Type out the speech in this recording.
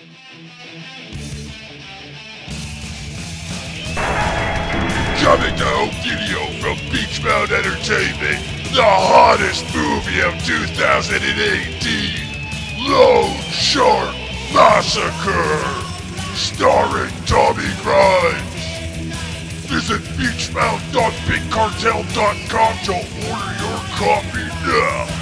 Coming to home video from Beechmount Entertainment, the hottest movie of 2018, Loan Shark Massacre, starring Tommy Grimes. Visit beechmount.bigcartel.com to order your copy now.